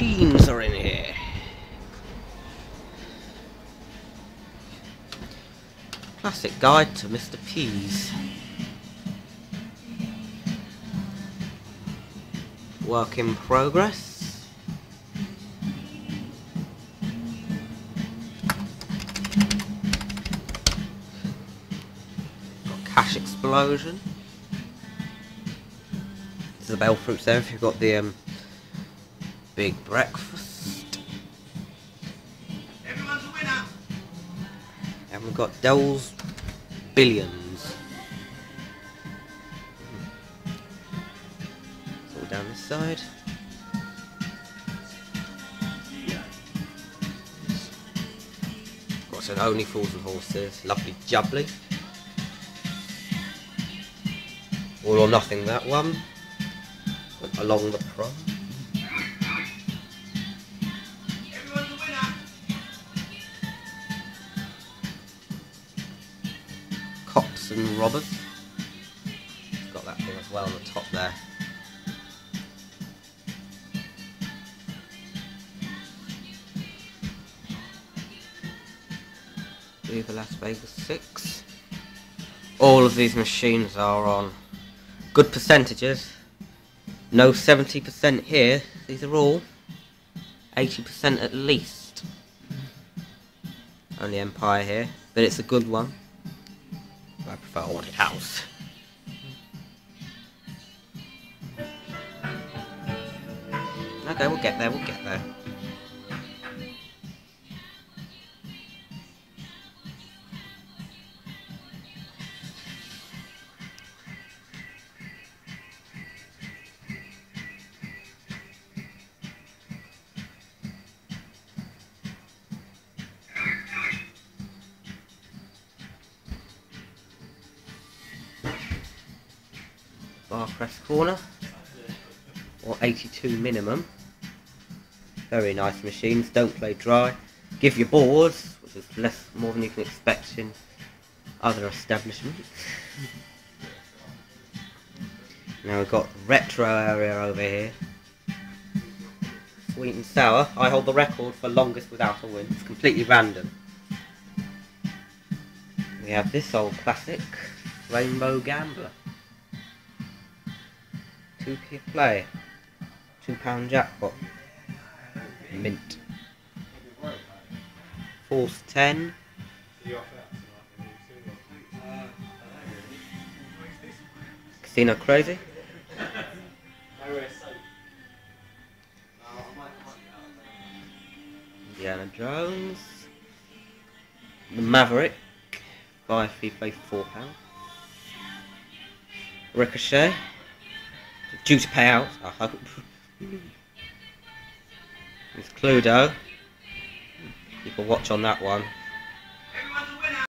machines are in here. Classic guide to Mr. P's. Work in progress. Got cash explosion. This is the bell fruits there if you've got the um, big breakfast. Everyone's a winner. And we've got Dell's Billions. It's all down this side. Got some Only Fools and Horses. Lovely jubbly. All or nothing that one. Along the prom. And Robbers. It's got that thing as well on the top there. Viva Las Vegas 6. All of these machines are on good percentages. No 70% here. These are all 80% at least. Only Empire here, but it's a good one. I prefer Haunted House. Okay, we'll get there, we'll get there. Barcrest corner. Or 82 minimum. Very nice machines, don't play dry. Give your boards, which is less more than you can expect in other establishments. now we've got retro area over here. Sweet and sour. I hold the record for longest without a win. It's completely random. We have this old classic, Rainbow Gambler. Two p play. Two pound jackpot. Mint. Force ten. Casino crazy. Indiana Jones. The Maverick. Buy you play four pound. Ricochet. Due to pay out, I hope. It's Cluedo. Keep a watch on that one.